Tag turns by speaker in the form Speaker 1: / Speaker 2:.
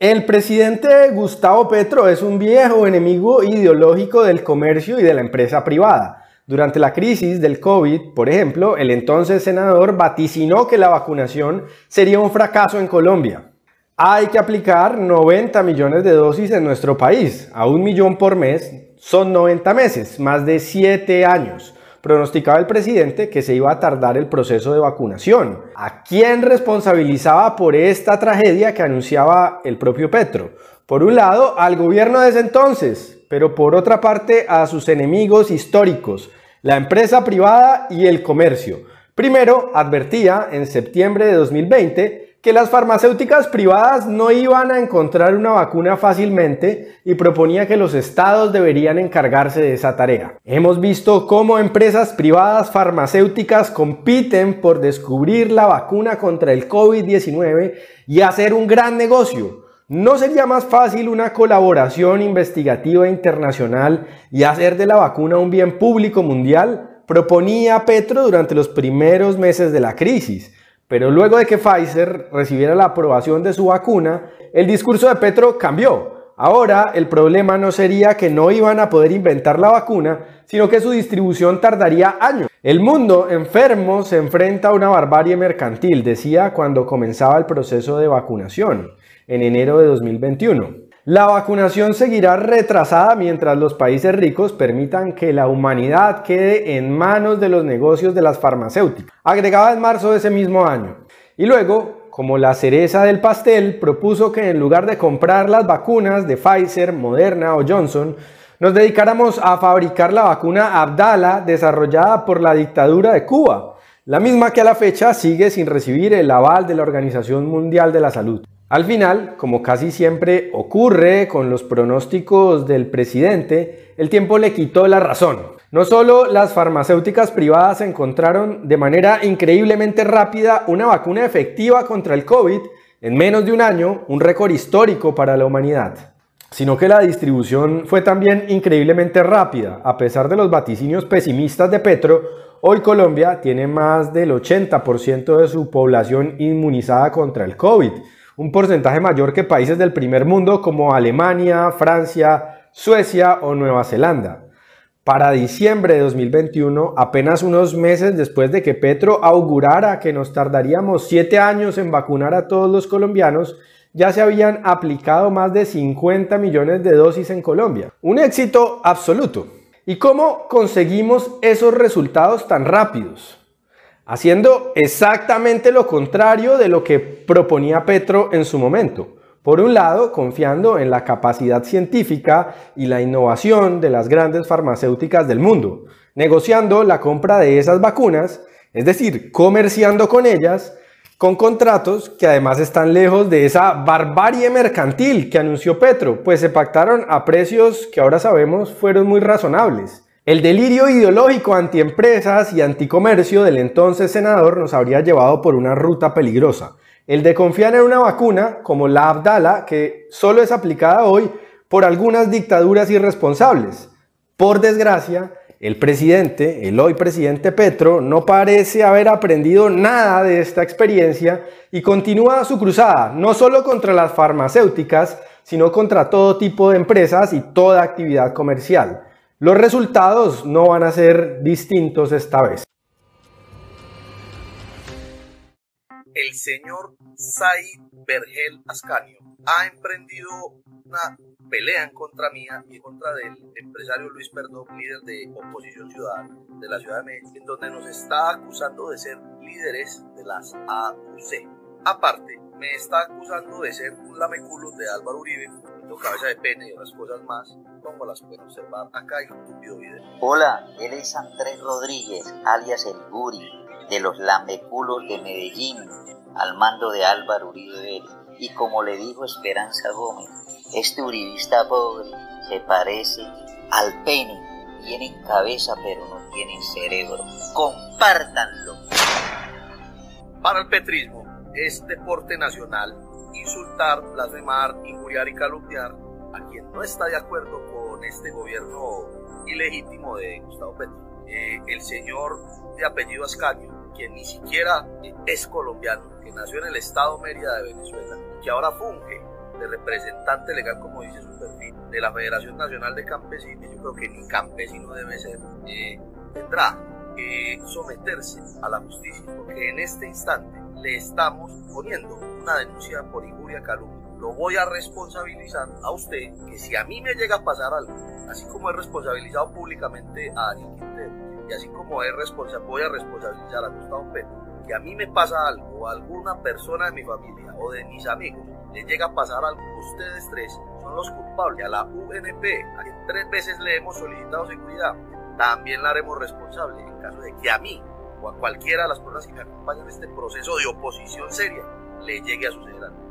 Speaker 1: El presidente Gustavo Petro es un viejo enemigo ideológico del comercio y de la empresa privada. Durante la crisis del COVID, por ejemplo, el entonces senador vaticinó que la vacunación sería un fracaso en Colombia. Hay que aplicar 90 millones de dosis en nuestro país, a un millón por mes, son 90 meses, más de 7 años pronosticaba el presidente que se iba a tardar el proceso de vacunación. ¿A quién responsabilizaba por esta tragedia que anunciaba el propio Petro? Por un lado, al gobierno de ese entonces, pero por otra parte a sus enemigos históricos, la empresa privada y el comercio. Primero, advertía en septiembre de 2020 que las farmacéuticas privadas no iban a encontrar una vacuna fácilmente y proponía que los estados deberían encargarse de esa tarea. Hemos visto cómo empresas privadas farmacéuticas compiten por descubrir la vacuna contra el COVID-19 y hacer un gran negocio. ¿No sería más fácil una colaboración investigativa internacional y hacer de la vacuna un bien público mundial? Proponía Petro durante los primeros meses de la crisis. Pero luego de que Pfizer recibiera la aprobación de su vacuna, el discurso de Petro cambió. Ahora el problema no sería que no iban a poder inventar la vacuna, sino que su distribución tardaría años. El mundo enfermo se enfrenta a una barbarie mercantil, decía cuando comenzaba el proceso de vacunación, en enero de 2021. La vacunación seguirá retrasada mientras los países ricos permitan que la humanidad quede en manos de los negocios de las farmacéuticas, agregaba en marzo de ese mismo año. Y luego, como la cereza del pastel, propuso que en lugar de comprar las vacunas de Pfizer, Moderna o Johnson, nos dedicáramos a fabricar la vacuna Abdala desarrollada por la dictadura de Cuba, la misma que a la fecha sigue sin recibir el aval de la Organización Mundial de la Salud. Al final, como casi siempre ocurre con los pronósticos del presidente, el tiempo le quitó la razón. No solo las farmacéuticas privadas encontraron de manera increíblemente rápida una vacuna efectiva contra el COVID en menos de un año, un récord histórico para la humanidad, sino que la distribución fue también increíblemente rápida. A pesar de los vaticinios pesimistas de Petro, hoy Colombia tiene más del 80% de su población inmunizada contra el COVID un porcentaje mayor que países del primer mundo como Alemania, Francia, Suecia o Nueva Zelanda. Para diciembre de 2021, apenas unos meses después de que Petro augurara que nos tardaríamos siete años en vacunar a todos los colombianos, ya se habían aplicado más de 50 millones de dosis en Colombia. Un éxito absoluto. ¿Y cómo conseguimos esos resultados tan rápidos? Haciendo exactamente lo contrario de lo que proponía Petro en su momento. Por un lado, confiando en la capacidad científica y la innovación de las grandes farmacéuticas del mundo, negociando la compra de esas vacunas, es decir, comerciando con ellas, con contratos que además están lejos de esa barbarie mercantil que anunció Petro, pues se pactaron a precios que ahora sabemos fueron muy razonables. El delirio ideológico antiempresas y anticomercio del entonces senador nos habría llevado por una ruta peligrosa. El de confiar en una vacuna como la Abdala, que solo es aplicada hoy por algunas dictaduras irresponsables. Por desgracia, el presidente, el hoy presidente Petro, no parece haber aprendido nada de esta experiencia y continúa su cruzada, no solo contra las farmacéuticas, sino contra todo tipo de empresas y toda actividad comercial. Los resultados no van a ser distintos esta vez.
Speaker 2: El señor Said Bergel Ascanio ha emprendido una pelea en contra mía y en contra del empresario Luis Perdón, líder de oposición ciudadana de la ciudad de Medellín, donde nos está acusando de ser líderes de las AUC. Aparte, me está acusando de ser un lameculo de Álvaro Uribe, cabeza de pene y otras cosas más, como las pueden observar acá en un video.
Speaker 3: Hola, él es Andrés Rodríguez, alias El Guri, de los lameculos de Medellín, al mando de Álvaro Uribe Y como le dijo Esperanza Gómez, este uribista pobre se parece al pene, tiene cabeza pero no tiene cerebro. Compártanlo.
Speaker 2: Para el petrismo, es deporte nacional insultar, blasfemar, injuriar y calumniar a quien no está de acuerdo con este gobierno ilegítimo de Gustavo Petro. Eh, el señor de apellido Ascanio, quien ni siquiera es colombiano, que nació en el estado Mérida de Venezuela, que ahora funge de representante legal, como dice su perfil, de la Federación Nacional de Campesinos, yo creo que ni campesino debe ser, eh, tendrá que someterse a la justicia, porque en este instante le estamos poniendo una denuncia por injuria calumnia. Lo voy a responsabilizar a usted que si a mí me llega a pasar algo, así como he responsabilizado públicamente a Ari Quintero, y así como he voy a responsabilizar a Gustavo Petro, que a mí me pasa algo, a alguna persona de mi familia o de mis amigos, le llega a pasar algo, ustedes tres son los culpables. A la UNP, a quien tres veces le hemos solicitado seguridad, también la haremos responsable en caso de que a mí o a cualquiera de las personas que me acompañan en este proceso de oposición seria le llegue a suceder algo.